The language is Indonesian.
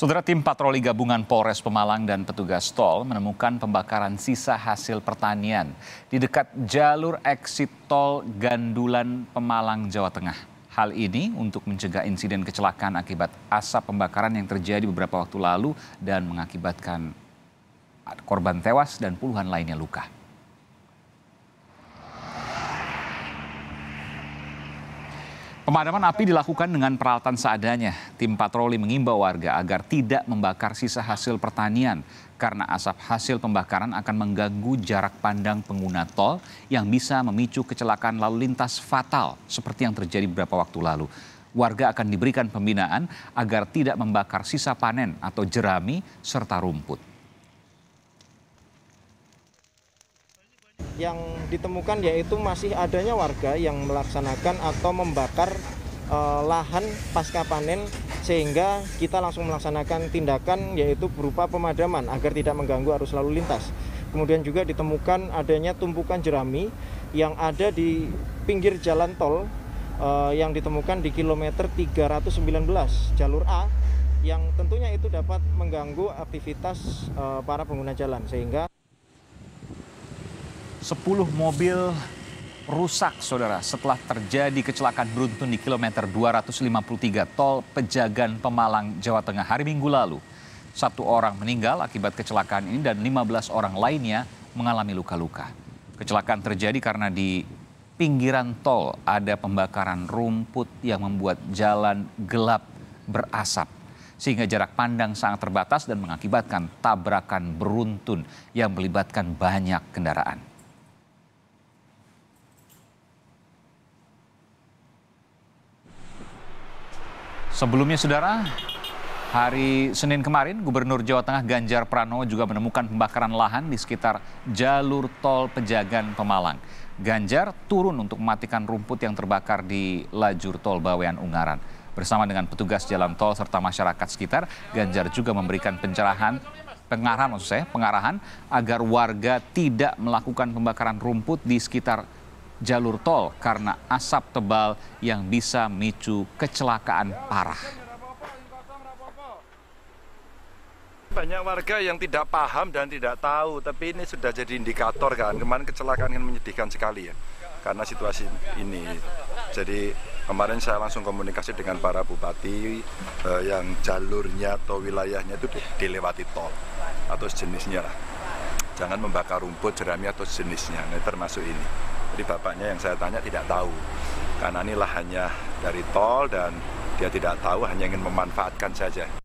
Saudara tim patroli gabungan Polres Pemalang dan petugas tol menemukan pembakaran sisa hasil pertanian di dekat jalur eksit tol Gandulan Pemalang, Jawa Tengah. Hal ini untuk mencegah insiden kecelakaan akibat asap pembakaran yang terjadi beberapa waktu lalu dan mengakibatkan korban tewas dan puluhan lainnya luka. Pemadaman api dilakukan dengan peralatan seadanya. Tim patroli mengimbau warga agar tidak membakar sisa hasil pertanian karena asap hasil pembakaran akan mengganggu jarak pandang pengguna tol yang bisa memicu kecelakaan lalu lintas fatal seperti yang terjadi beberapa waktu lalu. Warga akan diberikan pembinaan agar tidak membakar sisa panen atau jerami serta rumput. Yang ditemukan yaitu masih adanya warga yang melaksanakan atau membakar uh, lahan pasca panen sehingga kita langsung melaksanakan tindakan yaitu berupa pemadaman agar tidak mengganggu arus lalu lintas. Kemudian juga ditemukan adanya tumpukan jerami yang ada di pinggir jalan tol uh, yang ditemukan di kilometer 319 jalur A yang tentunya itu dapat mengganggu aktivitas uh, para pengguna jalan sehingga 10 mobil rusak saudara setelah terjadi kecelakaan beruntun di kilometer 253 tol Pejagan Pemalang, Jawa Tengah hari Minggu lalu. Satu orang meninggal akibat kecelakaan ini dan 15 orang lainnya mengalami luka-luka. Kecelakaan terjadi karena di pinggiran tol ada pembakaran rumput yang membuat jalan gelap berasap sehingga jarak pandang sangat terbatas dan mengakibatkan tabrakan beruntun yang melibatkan banyak kendaraan. Sebelumnya saudara, hari Senin kemarin Gubernur Jawa Tengah Ganjar Pranowo juga menemukan pembakaran lahan di sekitar jalur tol Pejagan Pemalang. Ganjar turun untuk mematikan rumput yang terbakar di lajur tol Bawean Ungaran. Bersama dengan petugas jalan tol serta masyarakat sekitar, Ganjar juga memberikan pencerahan pengarahan maksud saya, pengarahan agar warga tidak melakukan pembakaran rumput di sekitar jalur tol karena asap tebal yang bisa memicu kecelakaan parah. Banyak warga yang tidak paham dan tidak tahu, tapi ini sudah jadi indikator kan. Kemarin kecelakaan ini menyedihkan sekali ya, karena situasi ini. Jadi kemarin saya langsung komunikasi dengan para bupati eh, yang jalurnya atau wilayahnya itu dilewati tol atau sejenisnya lah. Jangan membakar rumput, jerami atau sejenisnya, nah, termasuk ini. Jadi bapaknya yang saya tanya tidak tahu, karena ini lahannya dari tol dan dia tidak tahu hanya ingin memanfaatkan saja.